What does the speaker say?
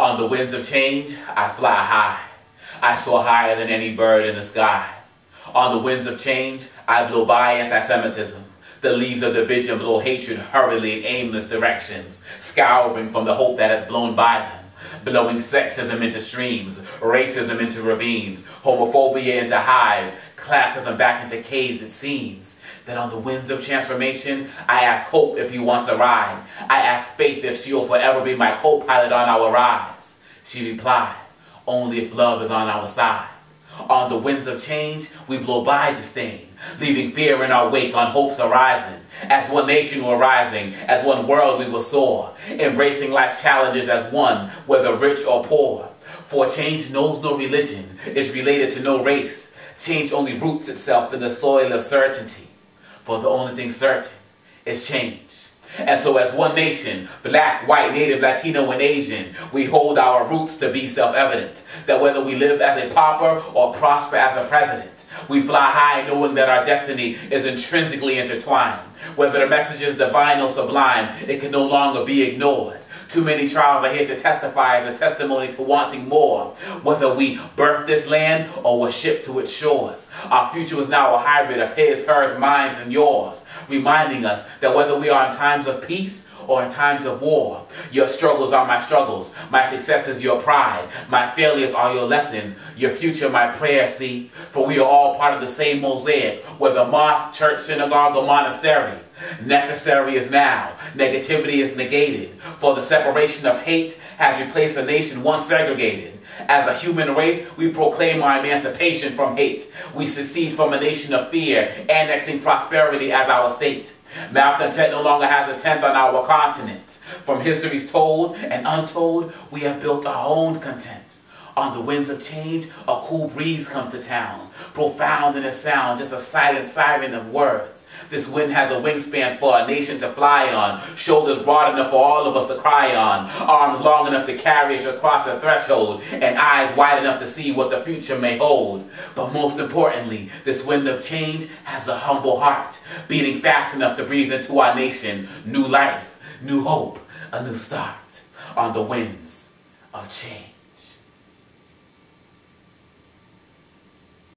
On the winds of change, I fly high. I soar higher than any bird in the sky. On the winds of change, I blow by anti-Semitism. The leaves of division blow hatred hurriedly in aimless directions, scouring from the hope that has blown by them, blowing sexism into streams, racism into ravines, homophobia into hives, classism back into caves, it seems. That on the winds of transformation, I ask hope if he wants a ride. I ask faith if she'll forever be my co-pilot on our rides. She replied, only if love is on our side. On the winds of change, we blow by disdain, leaving fear in our wake on hope's horizon. As one nation we're rising, as one world we will soar, embracing life's challenges as one, whether rich or poor. For change knows no religion, is related to no race. Change only roots itself in the soil of certainty. For the only thing certain is change. And so as one nation, black, white, native, Latino, and Asian, we hold our roots to be self-evident. That whether we live as a pauper or prosper as a president, we fly high knowing that our destiny is intrinsically intertwined. Whether the message is divine or sublime, it can no longer be ignored. Too many trials are here to testify as a testimony to wanting more. Whether we birth this land or were shipped to its shores. Our future is now a hybrid of his, hers, mine, and yours. Reminding us that whether we are in times of peace or in times of war. Your struggles are my struggles. My success is your pride. My failures are your lessons. Your future, my prayer, see. For we are all part of the same mosaic, whether mosque, church, synagogue, or monastery. Necessary is now. Negativity is negated. For the separation of hate has replaced a nation once segregated. As a human race, we proclaim our emancipation from hate. We secede from a nation of fear, annexing prosperity as our state. Malcontent no longer has a tenth on our continent. From histories told and untold, we have built our own content. On the winds of change, a cool breeze comes to town. Profound in its sound, just a silent siren of words. This wind has a wingspan for a nation to fly on, shoulders broad enough for all of us to cry on, arms long enough to carry us across the threshold, and eyes wide enough to see what the future may hold. But most importantly, this wind of change has a humble heart, beating fast enough to breathe into our nation new life, new hope, a new start on the winds of change.